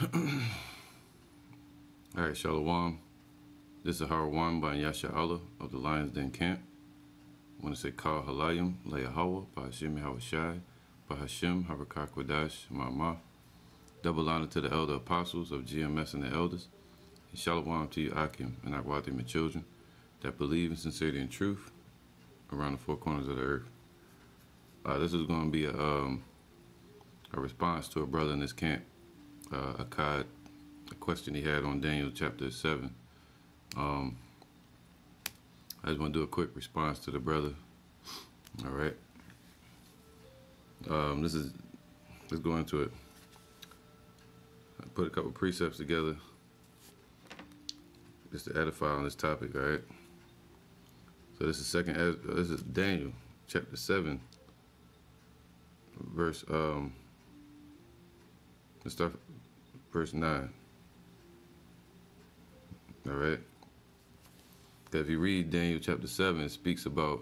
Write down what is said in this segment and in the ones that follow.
All right, Shalom. This is Harwan by Yasha Allah of the Lions Den Camp. I want to say Kal Halayim, Leah by Hashem Hawashai, by Hashem Harakak Wadash, Mama. Double honor to the elder apostles of GMS and the elders. And Shalom to you, Akim, and Akwatim and children that believe in sincerity and truth around the four corners of the earth. Uh, this is going to be a, um, a response to a brother in this camp, uh, Akkad, a question he had on Daniel chapter 7. Um, I just want to do a quick response to the brother. All right. Um, this is, let's go into it. I put a couple precepts together just to edify on this topic, all right? So this is second, this is Daniel chapter 7, verse, um, let's start verse 9. All right? If you read Daniel chapter 7, it speaks about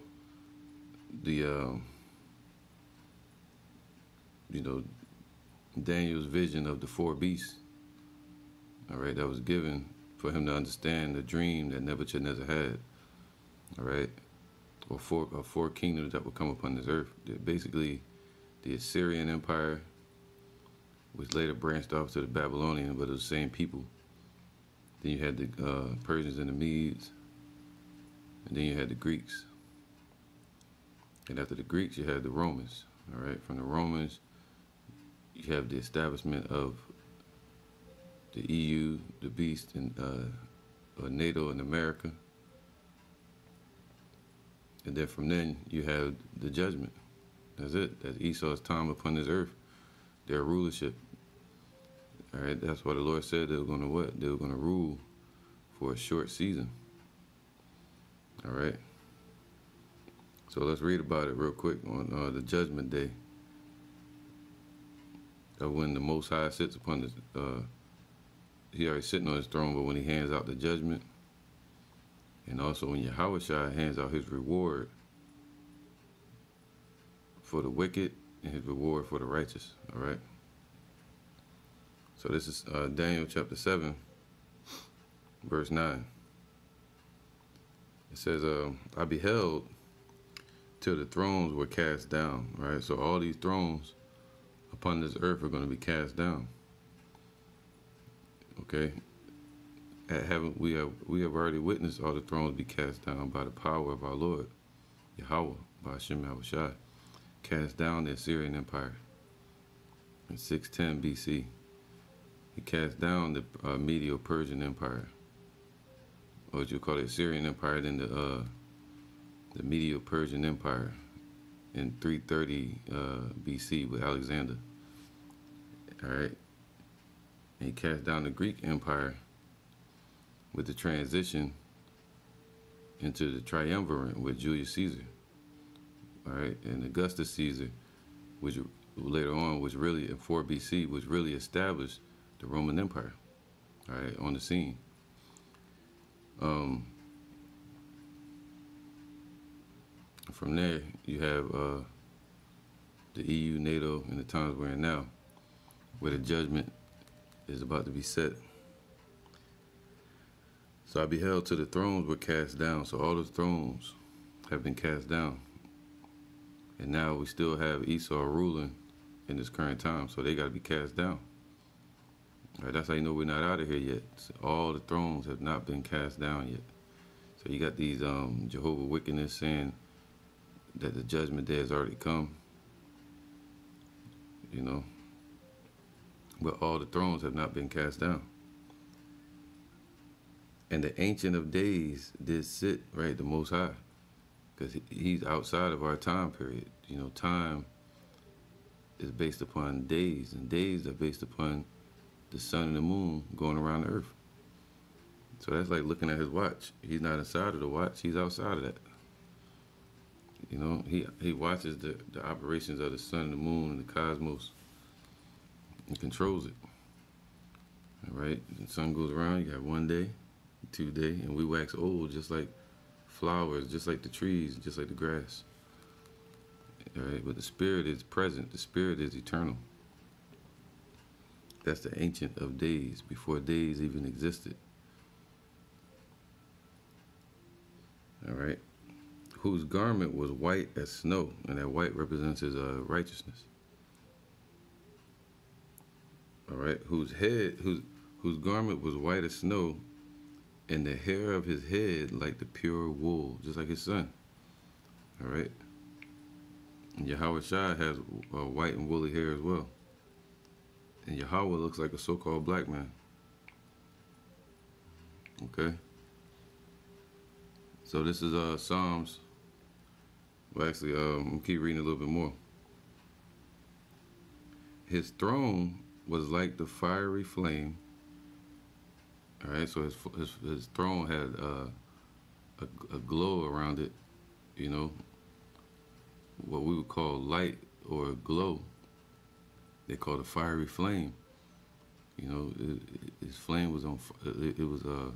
the, um, you know, Daniel's vision of the four beasts. All right, that was given for him to understand the dream that Nebuchadnezzar had. All right, or four, or four kingdoms that would come upon this earth. Basically, the Assyrian Empire, which later branched off to the Babylonian, but it was the same people. Then you had the uh, Persians and the Medes, and then you had the Greeks. And after the Greeks, you had the Romans. All right, from the Romans, you have the establishment of the EU, the Beast, and uh, NATO in America. And then from then, you have the judgment. That's it. That's Esau's time upon this earth, their rulership. All right, that's why the Lord said they were going to what? They were going to rule for a short season. All right. So let's read about it real quick on uh, the judgment day of when the Most High sits upon the, uh, he already sitting on his throne, but when he hands out the judgment, and also when Yahweh hands out his reward for the wicked and his reward for the righteous, all right? So this is uh, Daniel chapter 7, verse 9. It says, uh, I beheld till the thrones were cast down, right? So all these thrones upon this earth are going to be cast down. Okay? Haven't we have we have already witnessed all the thrones be cast down by the power of our Lord, Yahweh, by Yahushai, cast down the Assyrian Empire in 610 BC. He cast down the uh, Medo-Persian Empire, or what you call it, Assyrian Empire, then the uh, the Medo-Persian Empire in 330 uh, BC with Alexander. All right. And he cast down the Greek Empire with the transition into the triumvirate with Julius Caesar. All right. And Augustus Caesar, which later on was really in 4 BC, was really established the Roman Empire, all right, on the scene. Um, from there, you have uh, the EU, NATO, and the times we're in now, where the judgment is about to be set. So I beheld till the thrones were cast down. So all the thrones have been cast down. And now we still have Esau ruling in this current time. So they got to be cast down. Right, that's how you know we're not out of here yet. So all the thrones have not been cast down yet. So you got these um, Jehovah wickedness saying that the judgment day has already come. You know, but all the thrones have not been cast down. And the Ancient of Days did sit, right, the Most High, because he's outside of our time period. You know, time is based upon days, and days are based upon the sun and the moon going around the earth. So that's like looking at his watch. He's not inside of the watch, he's outside of that. You know, he he watches the, the operations of the sun and the moon and the cosmos and controls it. All right, the sun goes around, you have one day, two day, and we wax old just like flowers, just like the trees, just like the grass. All right, but the spirit is present, the spirit is eternal. That's the Ancient of Days, before days even existed. All right. Whose garment was white as snow, and that white represents his uh, righteousness. All right. Whose head, whose whose garment was white as snow, and the hair of his head like the pure wool, just like his son. All right. And Yahweh Shai has uh, white and woolly hair as well. And Yahweh looks like a so-called black man. Okay. So this is uh Psalms. Well, actually, um, I'm keep reading a little bit more. His throne was like the fiery flame. All right, so his his, his throne had uh, a, a glow around it, you know, what we would call light or glow. They called a fiery flame. You know, it, it, his flame was on. It, it was uh,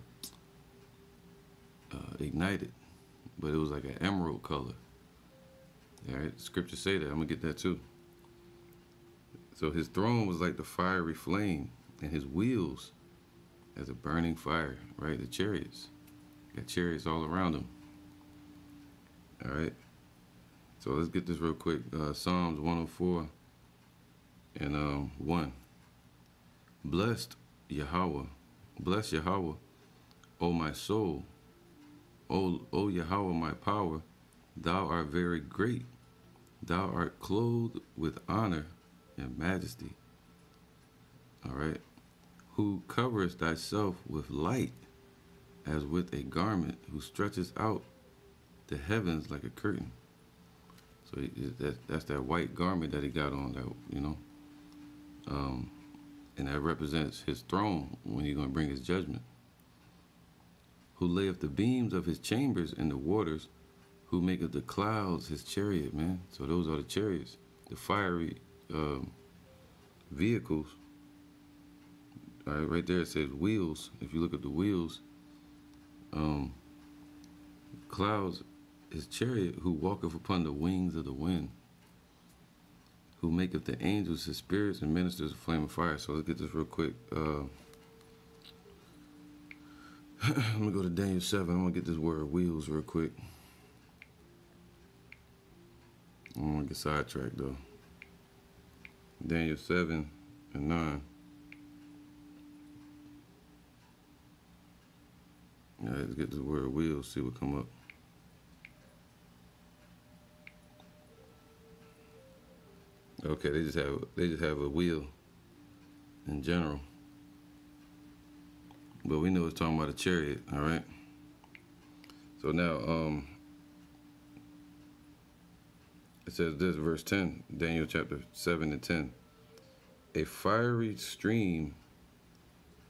uh, ignited, but it was like an emerald color. All right, scriptures say that. I'm gonna get that too. So his throne was like the fiery flame, and his wheels as a burning fire. Right, the chariots. Got chariots all around him. All right. So let's get this real quick. Uh, Psalms 104 and um, 1. Blessed Yahweh, bless Yahweh, O my soul. O, o Yahweh, my power, thou art very great. Thou art clothed with honor and majesty. All right. Who coverest thyself with light as with a garment, who stretches out the heavens like a curtain. So that, that's that white garment that he got on, that you know, um, and that represents his throne when he's going to bring his judgment. Who layeth the beams of his chambers in the waters, who maketh the clouds his chariot, man. So those are the chariots, the fiery um, vehicles. Right, right there it says wheels. If you look at the wheels, um, clouds his chariot, who walketh upon the wings of the wind, who maketh the angels his spirits and ministers a flame of fire. So let's get this real quick. Uh, let me go to Daniel 7. I'm to get this word wheels real quick. I'm gonna get sidetracked though. Daniel 7 and 9. Let's get this word wheels, see what come up. Okay, they just have they just have a wheel in general. But we know it's talking about a chariot, all right? So now um it says this verse 10, Daniel chapter 7 and 10. A fiery stream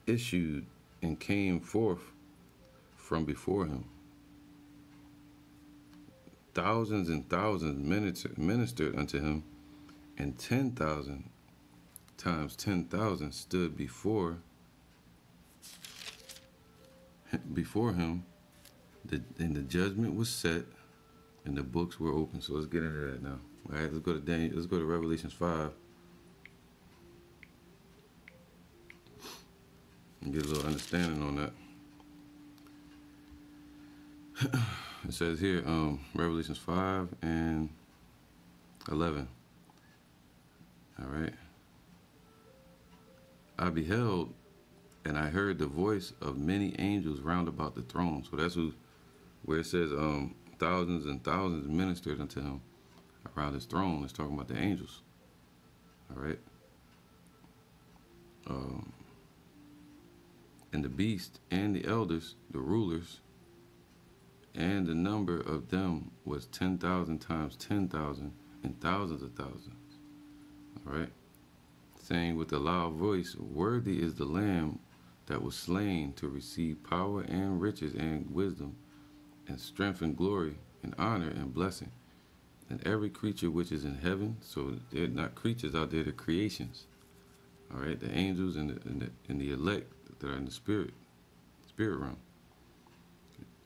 issued and came forth from before him. Thousands and thousands ministered unto him and 10,000 times 10,000 stood before before him. The, and the judgment was set and the books were open. So let's get into that now. All right let's go to Daniel let's go to Revelations 5 and get a little understanding on that it says here um Revelations 5 and 11 all right. I beheld and I heard the voice of many angels round about the throne. So that's who, where it says um, thousands and thousands ministered unto him around his throne. It's talking about the angels. All right. Um, and the beast and the elders, the rulers, and the number of them was 10,000 times 10,000 and thousands of thousands All right? Saying with a loud voice, Worthy is the Lamb that was slain to receive power and riches and wisdom and strength and glory and honor and blessing. And every creature which is in heaven, so they're not creatures out there, they're creations. All right, the angels and the, and the, and the elect that are in the spirit, spirit realm.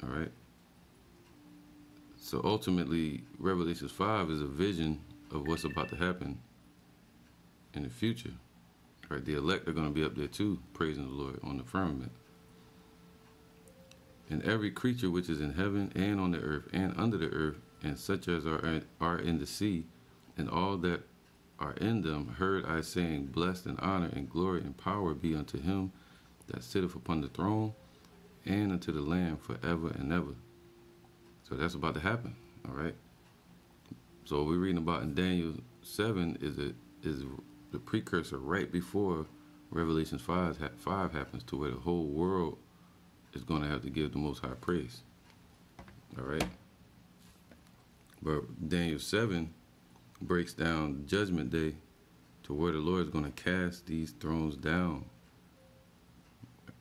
All right. So ultimately, Revelations 5 is a vision of what's about to happen in the future. Right, the elect are going to be up there too, praising the Lord on the firmament. And every creature which is in heaven and on the earth and under the earth, and such as are are in the sea, and all that are in them, heard I saying, Blessed and honor and glory and power be unto him that sitteth upon the throne, and unto the Lamb forever and ever. So that's about to happen. All right. So we're reading about in Daniel seven is it is the precursor right before Revelations 5, 5 happens to where the whole world is going to have to give the Most High praise. All right? But Daniel 7 breaks down Judgment Day to where the Lord is going to cast these thrones down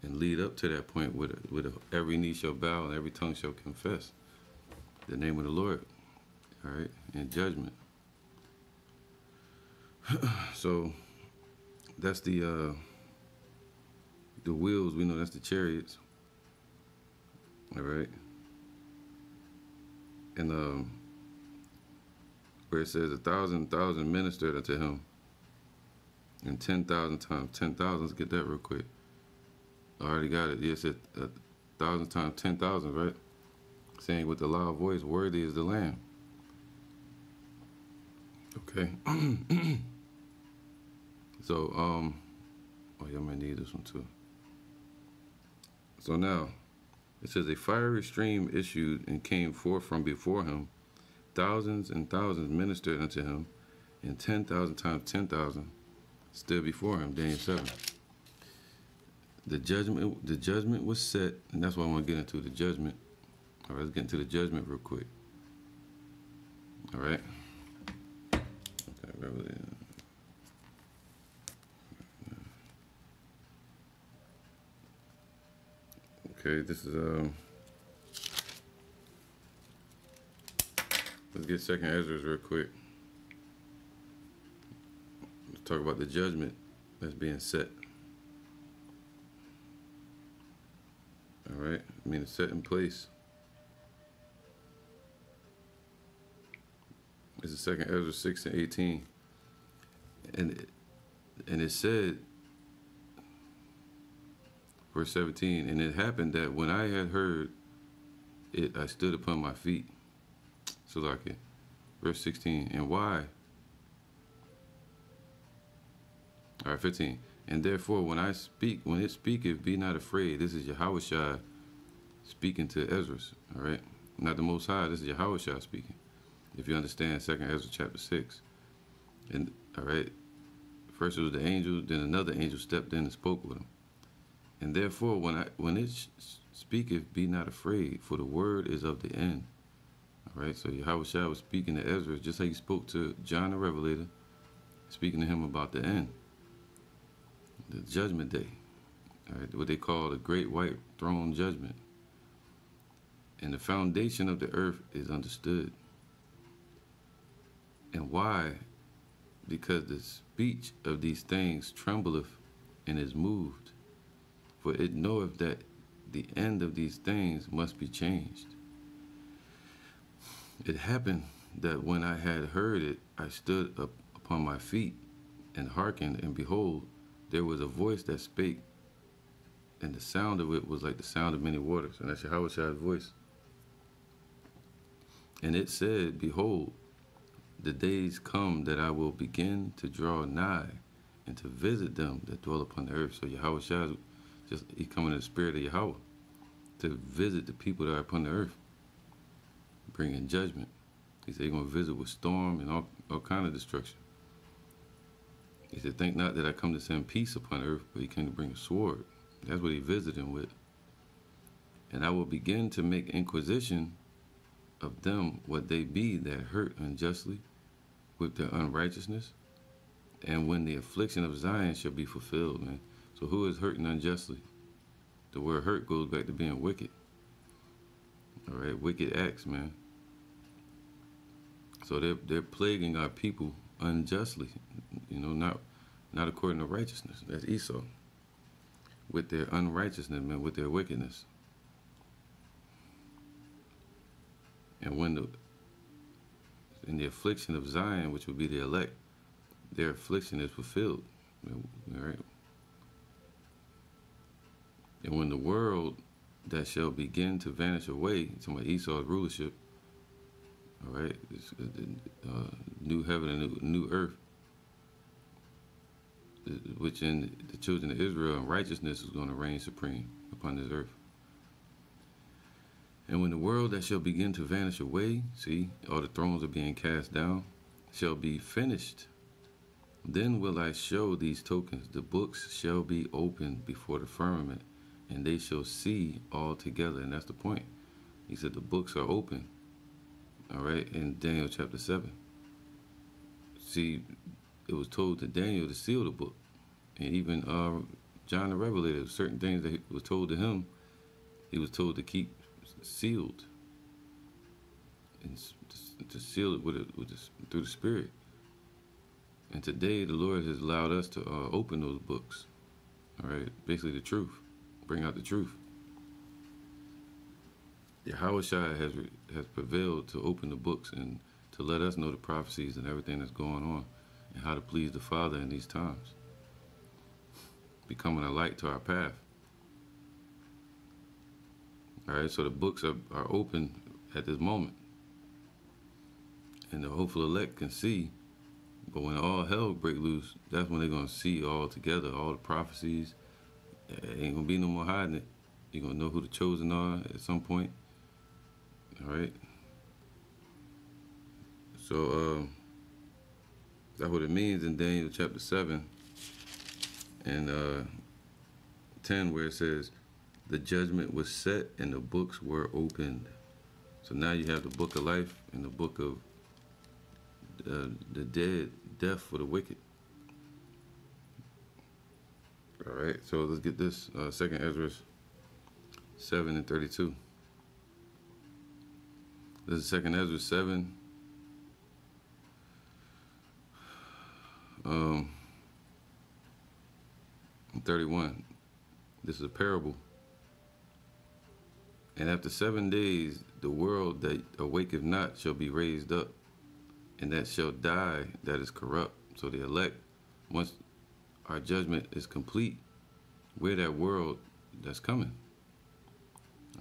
and lead up to that point where every knee shall bow and every tongue shall confess the name of the Lord. All right? In judgment. so that's the uh, the wheels. We know that's the chariots. All right. And um, where it says a thousand thousand ministered unto him, and ten thousand times ten thousand. Let's get that real quick. I already got it. Yes, it a thousand times ten thousand, right? Saying with a loud voice, "Worthy is the Lamb." Okay. So, um, oh, yeah, I might need this one too. So now, it says a fiery stream issued and came forth from before him. Thousands and thousands ministered unto him, and 10,000 times 10,000 stood before him. Daniel 7. The judgment, the judgment was set, and that's why I want to get into the judgment. All right, let's get into the judgment real quick. All right. Okay. Okay, this is um. Let's get Second Esdras real quick. Let's talk about the judgment that's being set. All right, I mean it's set in place. This the Second Ezra six and eighteen, and it, and it said Verse 17, and it happened that when I had heard it, I stood upon my feet. So like it. Verse 16, and why? All right, 15. And therefore, when I speak, when it speaketh, be not afraid. This is Yahweh speaking to Ezra. All right, not the Most High. This is Yahweh speaking. If you understand Second Ezra chapter six, and all right, first it was the angel, then another angel stepped in and spoke with him. And therefore, when I when it speaketh, be not afraid, for the word is of the end. All right. So Yahweh was speaking to Ezra, just like he spoke to John the Revelator, speaking to him about the end, the judgment day. All right, what they call the great white throne judgment. And the foundation of the earth is understood. And why? Because the speech of these things trembleth and is moved for it knoweth that the end of these things must be changed. It happened that when I had heard it, I stood up upon my feet and hearkened, and behold, there was a voice that spake, and the sound of it was like the sound of many waters. And that's Yahweh's voice. And it said, Behold, the days come that I will begin to draw nigh and to visit them that dwell upon the earth. So Yahweh just he coming in the spirit of Yahweh to visit the people that are upon the earth, bringing judgment. He said he's going to visit with storm and all, all kind of destruction. He said, think not that I come to send peace upon earth, but he came to bring a sword. That's what he visited him with. And I will begin to make inquisition of them what they be that hurt unjustly with their unrighteousness. And when the affliction of Zion shall be fulfilled, man. So who is hurting unjustly? The word hurt goes back to being wicked. All right, wicked acts, man. So they're they're plaguing our people unjustly, you know, not not according to righteousness. That's Esau. With their unrighteousness, man, with their wickedness. And when the in the affliction of Zion, which would be the elect, their affliction is fulfilled. All right. And when the world that shall begin to vanish away, to Esau's rulership, all right, uh, new heaven and new, new earth, which in the children of Israel and righteousness is going to reign supreme upon this earth. And when the world that shall begin to vanish away, see, all the thrones are being cast down, shall be finished, then will I show these tokens. The books shall be opened before the firmament, and they shall see all together. And that's the point. He said the books are open. All right, in Daniel chapter 7. See, it was told to Daniel to seal the book. And even uh, John the Revelator, certain things that was told to him, he was told to keep sealed and to seal it with, it, with the, through the Spirit. And today, the Lord has allowed us to uh, open those books. All right, basically the truth, bring out the truth. Yahweh has has prevailed to open the books and to let us know the prophecies and everything that's going on and how to please the Father in these times. Becoming a light to our path. All right, so the books are, are open at this moment. And the hopeful elect can see, but when all hell break loose, that's when they're going to see all together, all the prophecies. It ain't to be no more hiding it. You're to know who the chosen are at some point. All right. So, um, that's what it means in Daniel chapter 7 and uh, 10, where it says, the judgment was set and the books were opened. So now you have the book of life and the book of uh, the dead, death for the wicked. All right, so let's get this uh, Second Ezra 7 and 32. This is Second Ezra 7. Um, 31. This is a parable. And after seven days, the world that awaketh not shall be raised up, and that shall die that is corrupt. So the elect, once our judgment is complete, we're that world that's coming.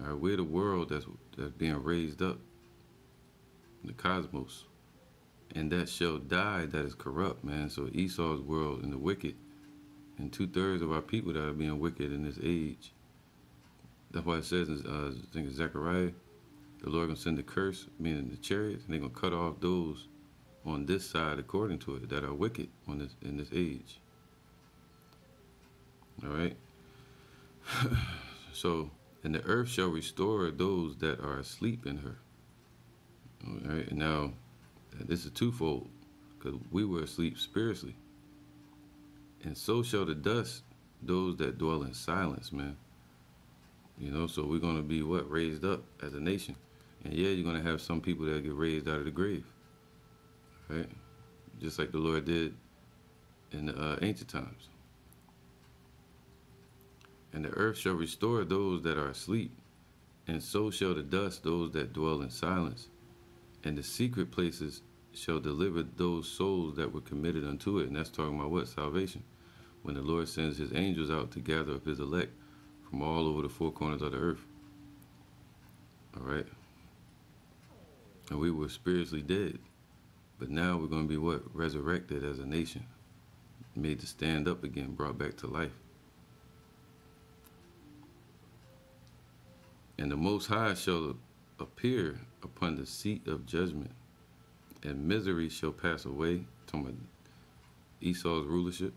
All right, we're the world that's that's being raised up, the cosmos, and that shall die that is corrupt, man. So Esau's world and the wicked, and two thirds of our people that are being wicked in this age that's why it says in uh, I think it's Zechariah, the Lord gonna send the curse, meaning the chariots, and they're gonna cut off those on this side according to it that are wicked on this in this age. All right. so, and the earth shall restore those that are asleep in her. All right. Now, this is twofold, because we were asleep spiritually, and so shall the dust those that dwell in silence, man. You know, so we're going to be what? Raised up as a nation. And yeah, you're going to have some people that get raised out of the grave. Right? Just like the Lord did in the uh, ancient times. And the earth shall restore those that are asleep, and so shall the dust those that dwell in silence. And the secret places shall deliver those souls that were committed unto it. And that's talking about what? Salvation. When the Lord sends his angels out to gather up his elect from all over the four corners of the earth. All right. And we were spiritually dead. But now we're going to be what? Resurrected as a nation. Made to stand up again, brought back to life. And the Most High shall appear upon the seat of judgment, and misery shall pass away. Talking Esau's rulership,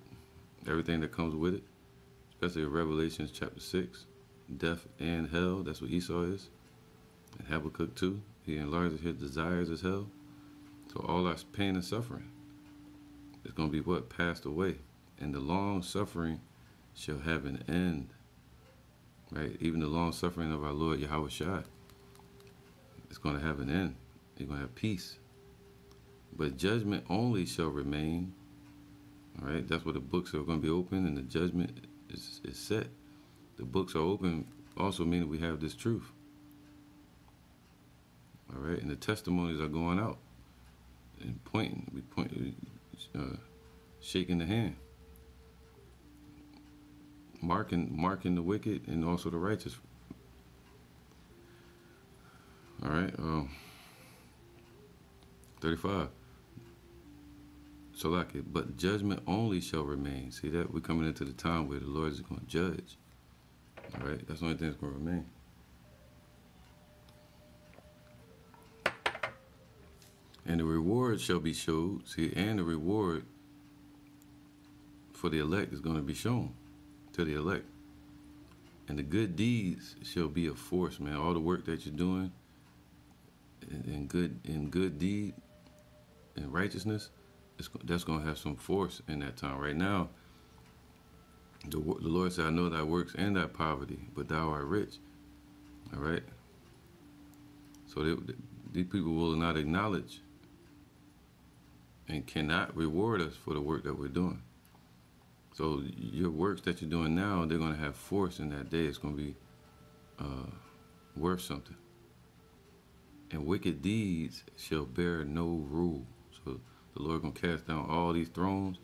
everything that comes with it especially in Revelations chapter 6, death and hell, that's what Esau is. And Habakkuk 2, he enlarges his desires as hell. So all our pain and suffering is going to be what? Passed away. And the long suffering shall have an end. Right? Even the long suffering of our Lord Yahweh Shai is going to have an end. You're going to have peace. But judgment only shall remain. All right? That's what the books are going to be open and the judgment is, is set. The books are open also meaning we have this truth. All right, and the testimonies are going out and pointing. We point, uh, shaking the hand. marking marking the wicked and also the righteous. All right. Um, 35. So like it, but judgment only shall remain. See that we're coming into the time where the Lord is going to judge. All right, that's the only thing that's going to remain. And the reward shall be showed. See, and the reward for the elect is going to be shown to the elect. And the good deeds shall be a force, man. All the work that you're doing in good in good deed and righteousness, that's going to have some force in that time. Right now, the, the Lord said, I know thy works and thy poverty, but thou art rich. All right? So they, these people will not acknowledge and cannot reward us for the work that we're doing. So your works that you're doing now, they're going to have force in that day. It's going to be uh, worth something. And wicked deeds shall bear no rule. The Lord to cast down all these thrones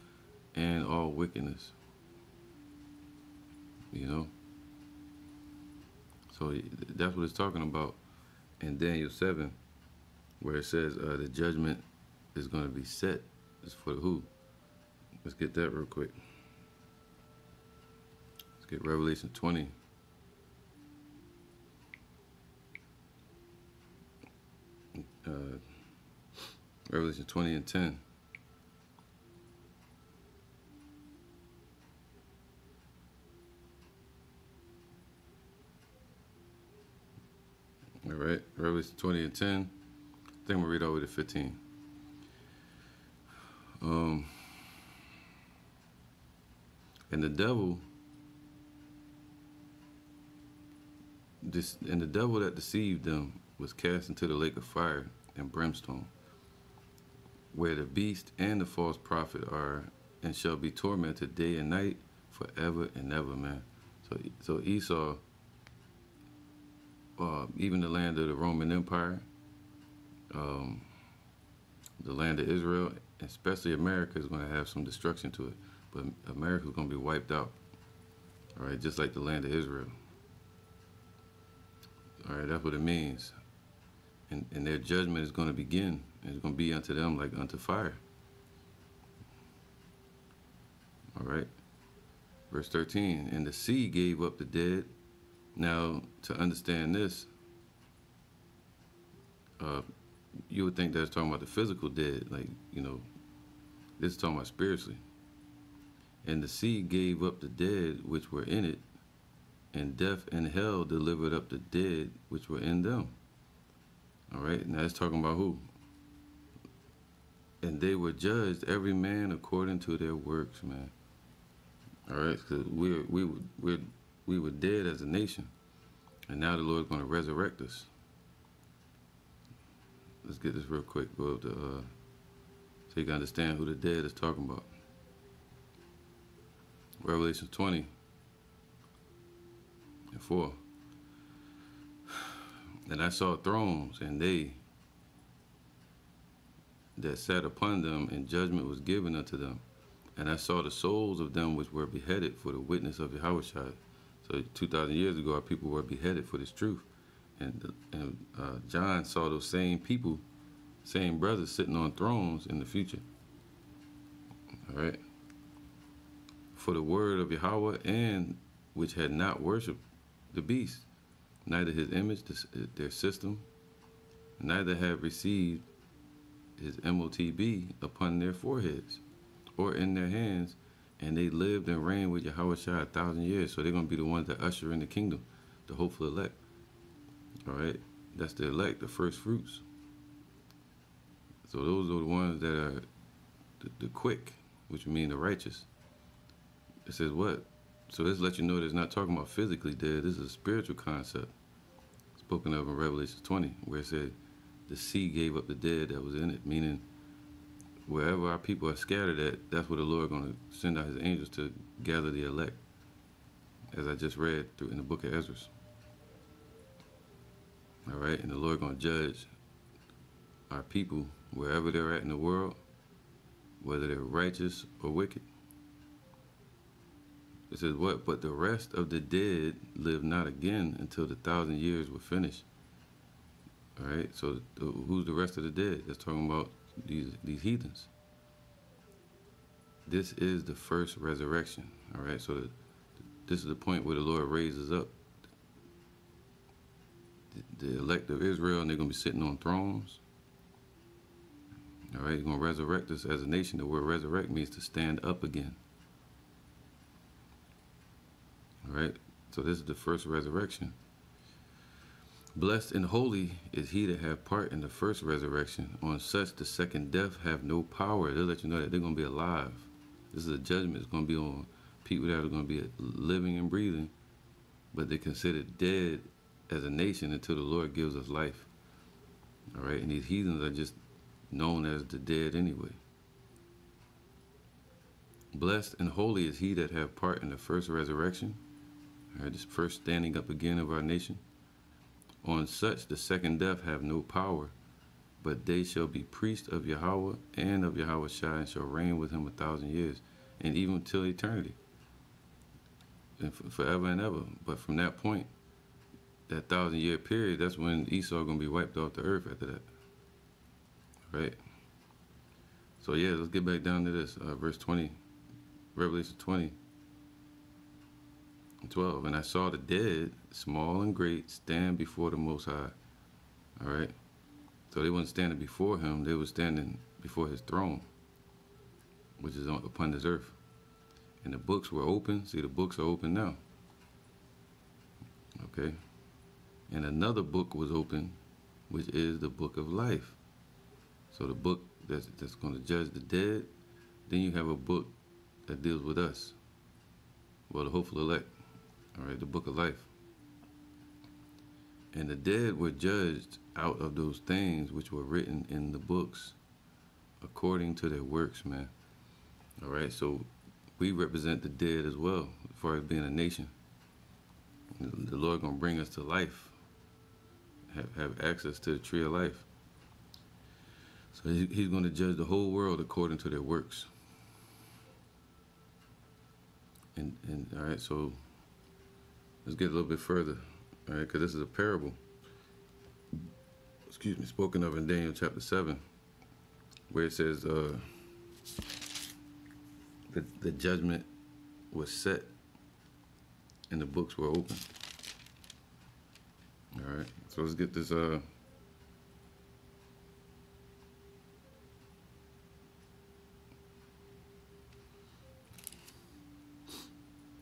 and all wickedness. You know? So that's what it's talking about in Daniel 7, where it says uh, the judgment is going to be set. It's for who. Let's get that real quick. Let's get Revelation 20. Uh, Revelation 20 and 10. All right, Revelation 20 and 10. I think we'll read over to 15. Um, and the devil, this, and the devil that deceived them was cast into the lake of fire and brimstone, where the beast and the false prophet are, and shall be tormented day and night forever and ever, man. So, so Esau uh, even the land of the Roman Empire, um, the land of Israel, especially America, is going to have some destruction to it. But America is going to be wiped out. All right, just like the land of Israel. All right, that's what it means. And, and their judgment is going to begin. It's going to be unto them like unto fire. All right. Verse 13, and the sea gave up the dead now, to understand this, uh, you would think that's talking about the physical dead, like, you know, this is talking about spiritually. And the sea gave up the dead which were in it, and death and hell delivered up the dead which were in them. All right, now it's talking about who? And they were judged, every man according to their works, man. All right, because we're, we, we're we were dead as a nation, and now the Lord's going to resurrect us. Let's get this real quick. Go to, uh, so you can understand who the dead is talking about. Revelation 20 and 4. And I saw thrones, and they that sat upon them, and judgment was given unto them. And I saw the souls of them which were beheaded for the witness of Yahweh so 2,000 years ago, our people were beheaded for this truth. And, and uh, John saw those same people, same brothers sitting on thrones in the future. All right. For the word of Yahweh and which had not worshipped the beast, neither his image, their system, neither have received his MOTB upon their foreheads or in their hands and they lived and reigned with Yahweh Shah a thousand years. So they're going to be the ones that usher in the kingdom, the hopeful elect. All right? That's the elect, the first fruits. So those are the ones that are the, the quick, which mean the righteous. It says what? So this lets you know that it's not talking about physically dead. This is a spiritual concept spoken of in Revelation 20, where it said the sea gave up the dead that was in it, meaning wherever our people are scattered at, that's where the Lord going to send out his angels to gather the elect, as I just read through in the book of Ezra. All right, and the Lord going to judge our people wherever they're at in the world, whether they're righteous or wicked. It says what? But the rest of the dead live not again until the thousand years were finished. All right. So the, who's the rest of the dead? That's talking about these these heathens. This is the first resurrection. All right. So the, this is the point where the Lord raises up the, the elect of Israel, and they're gonna be sitting on thrones. All right. He's gonna resurrect us as a nation. The word resurrect means to stand up again. All right. So this is the first resurrection. Blessed and holy is he that have part in the first resurrection. On such the second death have no power. They'll let you know that they're going to be alive. This is a judgment. It's going to be on people that are going to be living and breathing, but they're considered dead as a nation until the Lord gives us life. All right, and these heathens are just known as the dead anyway. Blessed and holy is he that have part in the first resurrection. All right, this first standing up again of our nation. On such the second death have no power, but they shall be priests of Yahweh and of Yahweh Shai and shall reign with him a thousand years, and even till eternity, and forever and ever. But from that point, that thousand year period, that's when Esau gonna be wiped off the earth after that. Right? So yeah, let's get back down to this. Uh, verse 20, Revelation 20, 12. And I saw the dead, small and great, stand before the Most High. All right? So they weren't standing before him, they were standing before his throne, which is on, upon this earth. And the books were open. See, the books are open now. Okay? And another book was open, which is the book of life. So the book that's, that's going to judge the dead, then you have a book that deals with us. Well, the hopeful elect. All right, the book of life. And the dead were judged out of those things which were written in the books according to their works, man. All right, so we represent the dead as well, as far as being a nation. The Lord gonna bring us to life, have, have access to the tree of life. So he's to judge the whole world according to their works. And, and all right, so Let's get a little bit further, all right, because this is a parable. Excuse me, spoken of in Daniel chapter 7, where it says uh, the, the judgment was set and the books were open. All right, so let's get this. Uh,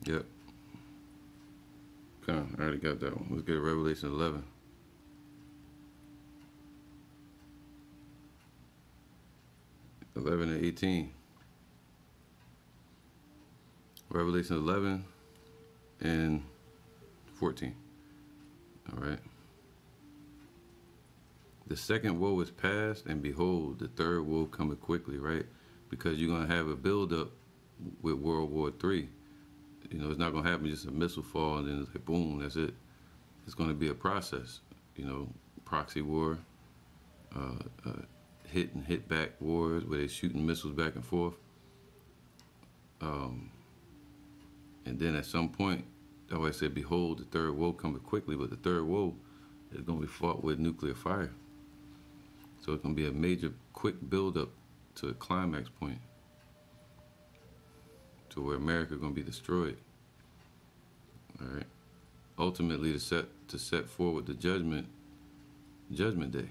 yep. Okay, I already got that one. Let's get Revelation 11. Eleven and eighteen. Revelation eleven and fourteen. All right. The second woe is past, and behold, the third woe cometh quickly, right? Because you're gonna have a build up with World War Three you know, it's not going to happen just a missile fall and then like, boom, that's it. It's going to be a process, you know, proxy war, uh, uh, hit and hit back wars where they're shooting missiles back and forth. Um, and then at some point, I said, behold, the third woe cometh quickly, but the third woe is going to be fought with nuclear fire. So it's going to be a major, quick buildup to a climax point to where America to be destroyed. All right. Ultimately, to set to set forward the judgment, judgment day.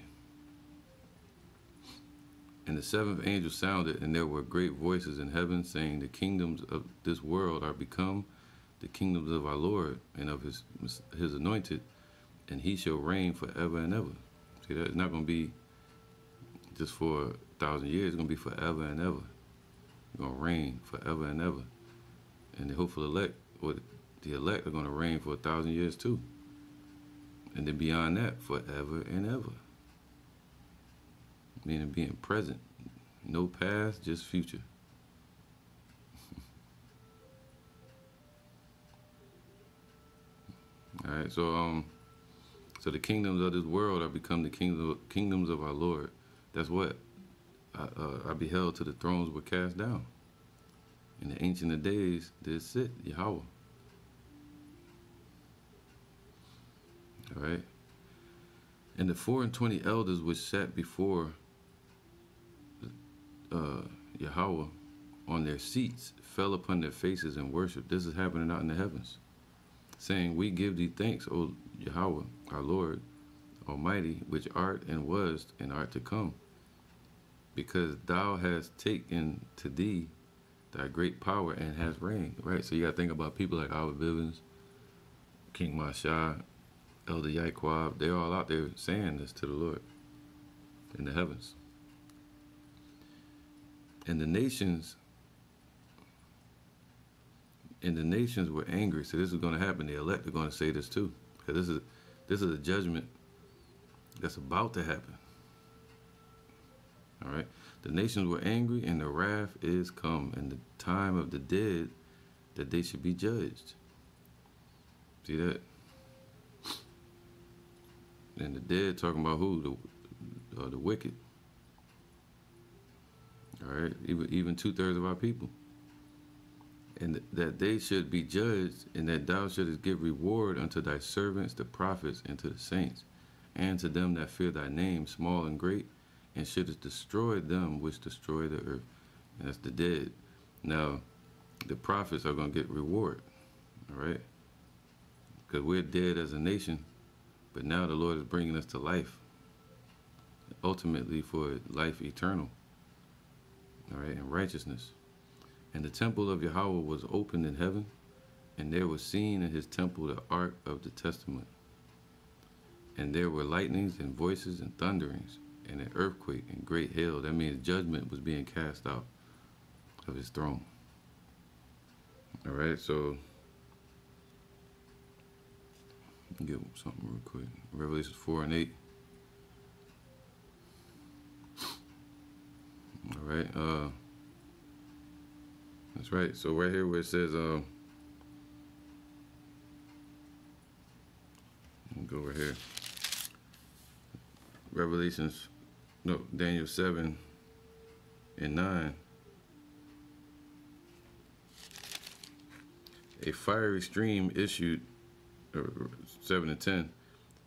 And the seventh angel sounded, and there were great voices in heaven saying, The kingdoms of this world are become the kingdoms of our Lord and of his his anointed, and he shall reign forever and ever. See, that's not going to be just for a thousand years, it's going to be forever and ever. Going to reign forever and ever. And the hopeful elect, or the elect, are going to reign for a thousand years too. And then beyond that, forever and ever. Meaning being present. No past, just future. All right, so um, so the kingdoms of this world are become the kingdom, kingdoms of our Lord. That's what I, uh, I beheld till the thrones were cast down. In the ancient of days did sit Yahweh. All right. And the four and twenty elders which sat before uh, Yahweh on their seats fell upon their faces and worshiped. This is happening out in the heavens, saying, We give thee thanks, O Yahweh, our Lord Almighty, which art and was and art to come, because thou has taken to thee thy great power and has reigned. Right? So you got to think about people like Albert Bivens, King Masha, Elder Yaquab. They're all out there saying this to the Lord in the heavens. And the nations and the nations were angry. So this is going to happen. The elect are going to say this too. Because this is this is a judgment that's about to happen. All right. The nations were angry, and the wrath is come, and the time of the dead that they should be judged. See that? And the dead talking about who? The uh, the wicked. All right. Even even two thirds of our people and that they should be judged, and that thou shouldest give reward unto thy servants, the prophets, and to the saints, and to them that fear thy name, small and great, and shouldest destroy them which destroy the earth. And that's the dead. Now, the prophets are going to get reward, all right? Because we're dead as a nation, but now the Lord is bringing us to life, ultimately for life eternal, all right, and righteousness. And the temple of Yahweh was opened in heaven, and there was seen in his temple the ark of the testament. And there were lightnings and voices and thunderings, and an earthquake and great hail. That means judgment was being cast out of his throne. All right, so get something real quick. Revelation 4 and 8. All right, uh, that's right. So right here where it says, um, go over here. Revelations, no, Daniel 7 and 9. A fiery stream issued, uh, 7 and 10.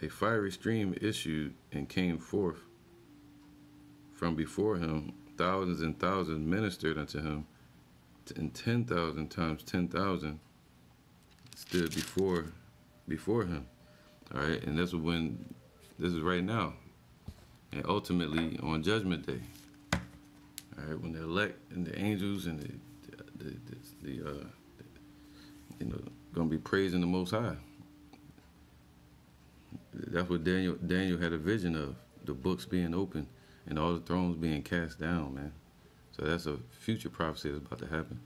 A fiery stream issued and came forth from before him. Thousands and thousands ministered unto him and 10,000 times 10,000 stood before before him. All right, and this is when this is right now, and ultimately on Judgment Day. All right, when the elect and the angels and the the, the, the uh, you know gonna be praising the Most High. That's what Daniel Daniel had a vision of the books being open and all the thrones being cast down, man. So that's a future prophecy that's about to happen.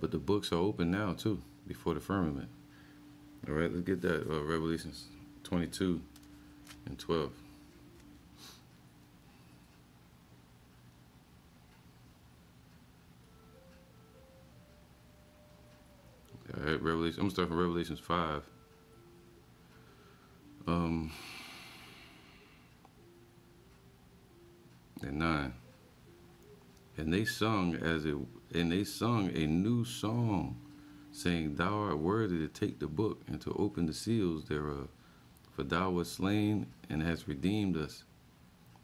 But the books are open now too, before the firmament. All right, let's get that uh, Revelations 22 and 12. Right, Revelation. I'm gonna start from Revelations 5. Um, and 9 and they sung as it and they sung a new song saying thou art worthy to take the book and to open the seals thereof for thou wast slain and hast redeemed us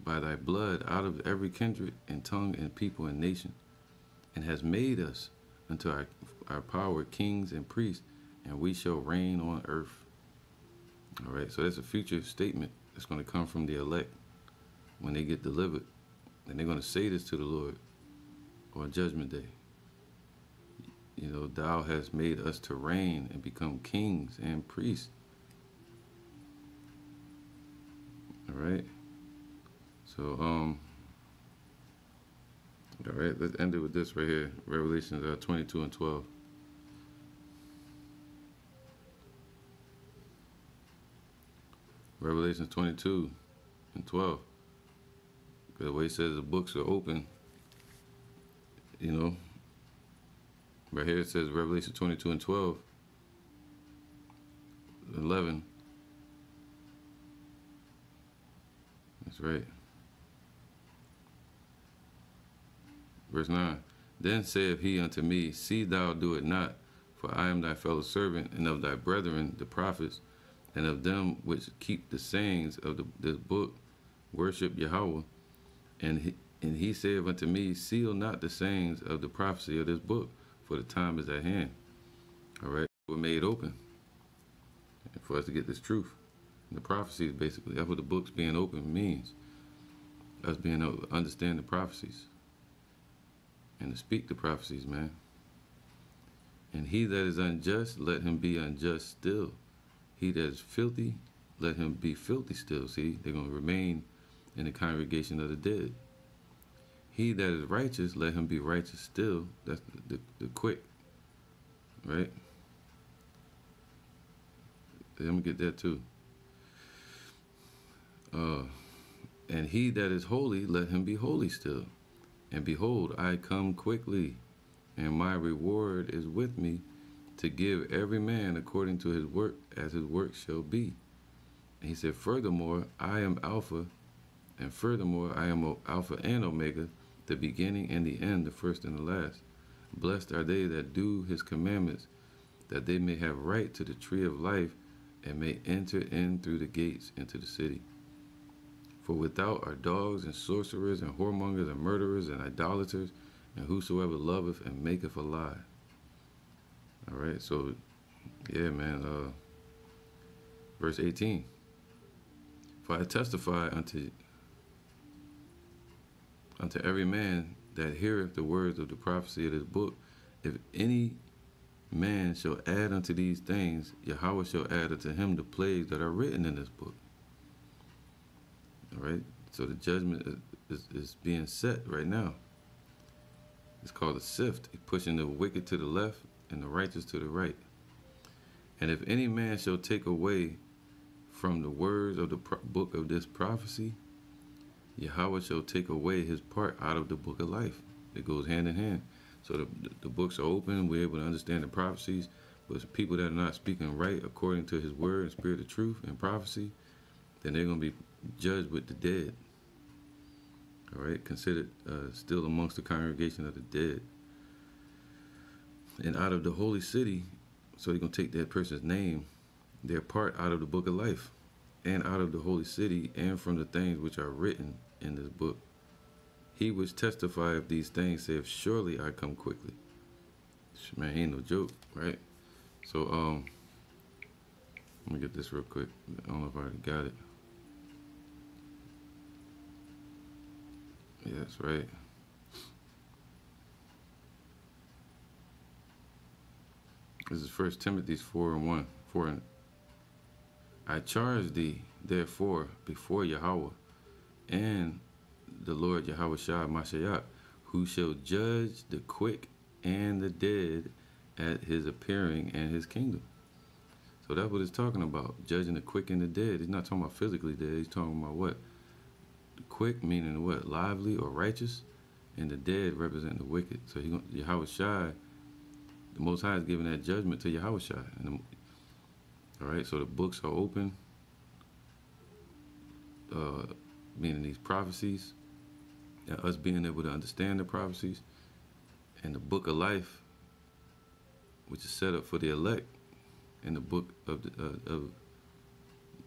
by thy blood out of every kindred and tongue and people and nation and has made us unto our, our power kings and priests and we shall reign on earth all right so that's a future statement that's going to come from the elect when they get delivered and they're going to say this to the lord on Judgment Day. You know, thou hast made us to reign and become kings and priests. All right. So, um, all right, let's end it with this right here Revelations uh, 22 and 12. Revelations 22 and 12. The way it says the books are open you know, right here it says Revelation 22 and 12, 11. That's right. Verse 9. Then saith he unto me, See thou do it not, for I am thy fellow servant, and of thy brethren the prophets, and of them which keep the sayings of the, this book, worship Yahweh. And he, and he saith unto me, Seal not the sayings of the prophecy of this book, for the time is at hand. All right, we're made open for us to get this truth. The prophecies, basically, that's what the books being open means. Us being able to understand the prophecies and to speak the prophecies, man. And he that is unjust, let him be unjust still. He that is filthy, let him be filthy still. See, they're going to remain in the congregation of the dead. He that is righteous, let him be righteous still. That's the, the, the quick, right? Let me get that too. Uh, and he that is holy, let him be holy still. And behold, I come quickly, and my reward is with me to give every man according to his work as his work shall be. And he said, Furthermore, I am Alpha, and furthermore, I am Alpha and Omega, the beginning and the end, the first and the last. Blessed are they that do his commandments, that they may have right to the tree of life and may enter in through the gates into the city. For without are dogs and sorcerers and whoremongers and murderers and idolaters and whosoever loveth and maketh a lie. All right, so yeah, man. Uh, verse 18. For I testify unto unto every man that heareth the words of the prophecy of this book, if any man shall add unto these things, Yahweh shall add unto him the plagues that are written in this book. Right, so the judgment is, is being set right now. It's called a sift, pushing the wicked to the left and the righteous to the right. And if any man shall take away from the words of the book of this prophecy, Yahweh shall take away his part out of the book of life. It goes hand in hand. So the, the books are open. We're able to understand the prophecies. But people that are not speaking right according to his word and spirit of truth and prophecy, then they're going to be judged with the dead. All right, considered uh, still amongst the congregation of the dead. And out of the holy city, so they're going to take that person's name, their part out of the book of life, and out of the holy city, and from the things which are written in this book. He which testify of these things saith, Surely I come quickly. Man, ain't no joke, right? So, um, let me get this real quick. I don't know if I already got it. Yeah, that's right. This is First Timothy's four and one. Four and I charge thee, therefore, before Yahweh and the Lord Yahweh Shah Mashiach, who shall judge the quick and the dead at his appearing and his kingdom. So that's what it's talking about, judging the quick and the dead. He's not talking about physically dead. He's talking about what? Quick meaning what? Lively or righteous, and the dead represent the wicked. So Yahweh Shai, the Most High is giving that judgment to Yahweh Shai. All right, so the books are open, uh, meaning these prophecies, and us being able to understand the prophecies, and the book of life, which is set up for the elect, and the book of the, uh, of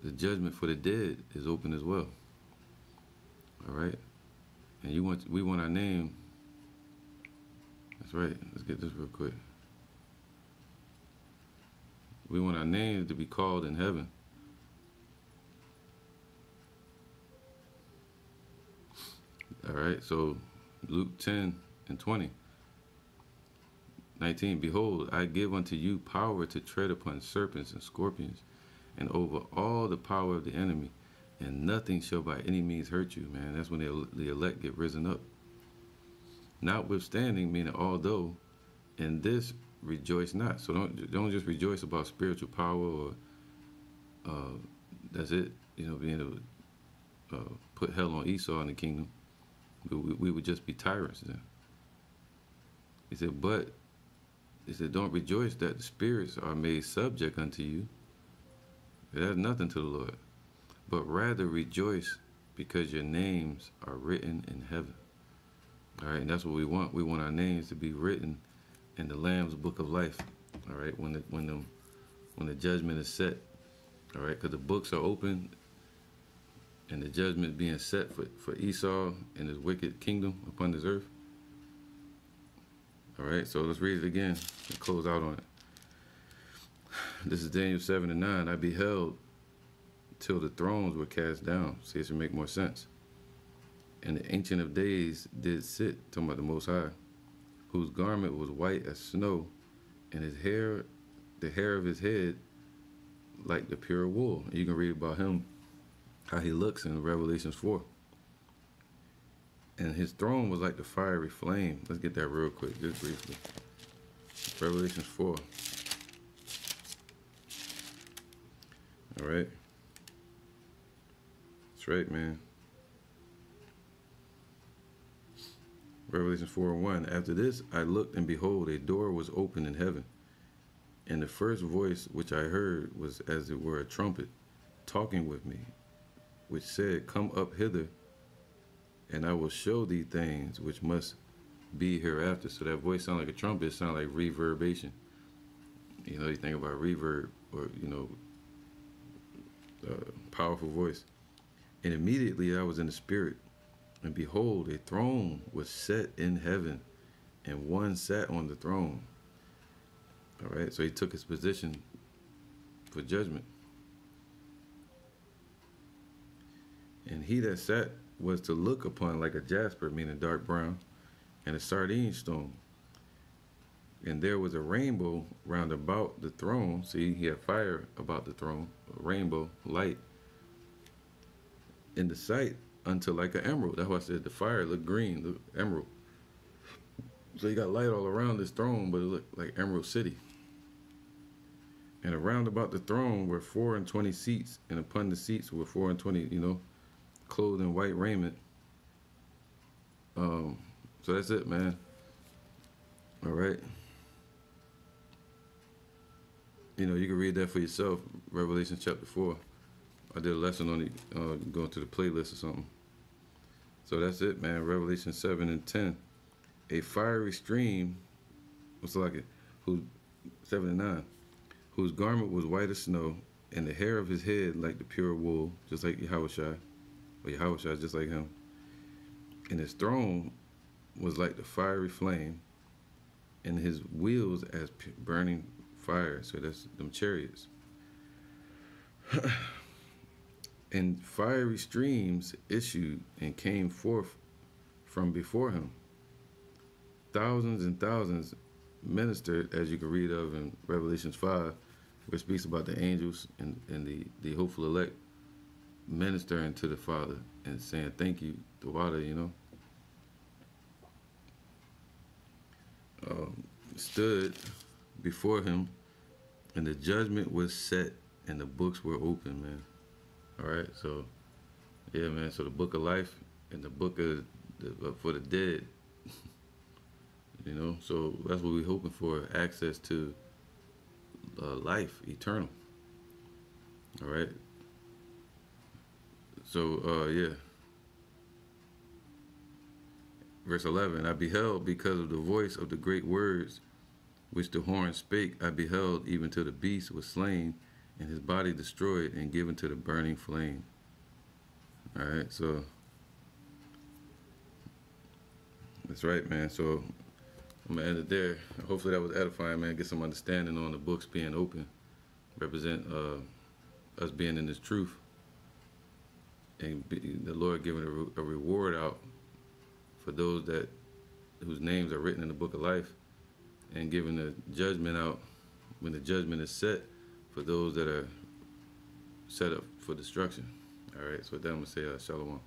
the judgment for the dead is open as well. All right, and you want we want our name. That's right. Let's get this real quick. We want our name to be called in heaven. All right, so Luke 10 and 20. 19, Behold, I give unto you power to tread upon serpents and scorpions, and over all the power of the enemy, and nothing shall by any means hurt you, man. That's when the, elect get risen up. Notwithstanding, meaning although, in this rejoice not. So don't don't just rejoice about spiritual power or uh, that's it. You know, being able to uh, put hell on Esau in the kingdom we, we would just be tyrants then. He said, but he said, don't rejoice that the spirits are made subject unto you. It has nothing to the Lord. But rather rejoice because your names are written in heaven. All right, and that's what we want. We want our names to be written in the Lamb's book of life. All right, when the when the when the judgment is set. All right, because the books are open and the judgment being set for, for Esau and his wicked kingdom upon this earth. All right, so let's read it again and close out on it. This is Daniel 7 and 9. I beheld till the thrones were cast down. See, it should make more sense. And the Ancient of Days did sit, talking about the Most High, whose garment was white as snow, and his hair, the hair of his head, like the pure wool. And you can read about him, how he looks in Revelations 4. And his throne was like the fiery flame. Let's get that real quick, just briefly. Revelations 4. All right. That's right, man. Revelation 4 and 1. After this, I looked, and behold, a door was opened in heaven. And the first voice which I heard was as it were a trumpet talking with me, which said, Come up hither, and I will show thee things which must be hereafter. So that voice sounded like a trumpet, it sounded like reverberation. You know, you think about reverb or, you know, uh, powerful voice. And immediately I was in the spirit, and behold, a throne was set in heaven, and one sat on the throne. All right, so he took his position for judgment. And he that sat was to look upon like a jasper, meaning dark brown, and a sardine stone. And there was a rainbow round about the throne. See, he had fire about the throne, a rainbow, light. In the sight until like an emerald. That's why I said the fire looked green, looked emerald. So you got light all around this throne, but it looked like Emerald City. And around about the throne were four and twenty seats, and upon the seats were four and twenty, you know, clothed in white raiment. Um, so that's it, man. All right. You know, you can read that for yourself, Revelation chapter 4. I did a lesson on uh, going to the playlist or something. So that's it, man. Revelation 7 and 10. A fiery stream, what's like it? Who, 7 and 9, whose garment was white as snow, and the hair of his head like the pure wool, just like Yahushua, or Yahushua, just like him. And his throne was like the fiery flame, and his wheels as burning fire. So that's them chariots. and fiery streams issued and came forth from before him. Thousands and thousands ministered, as you can read of in Revelations 5, which speaks about the angels and, and the, the hopeful elect ministering to the Father and saying, Thank you, the water, you know. Um, stood before him, and the judgment was set, and the books were open, man. All right, so yeah, man. So the book of life and the book of the, uh, for the dead. you know, so that's what we're hoping for: access to uh, life, eternal. All right. So uh, yeah. Verse 11, I beheld because of the voice of the great words which the horn spake, I beheld even till the beast was slain and his body destroyed and given to the burning flame. All right, so that's right, man. So I'm gonna end it there. Hopefully that was edifying, man. Get some understanding on the books being open, represent uh, us being in this truth, and be, the Lord giving a, re a reward out for those that whose names are written in the book of life, and giving the judgment out when the judgment is set for those that are set up for destruction. All right, so with that, I'm going to say uh, shalom.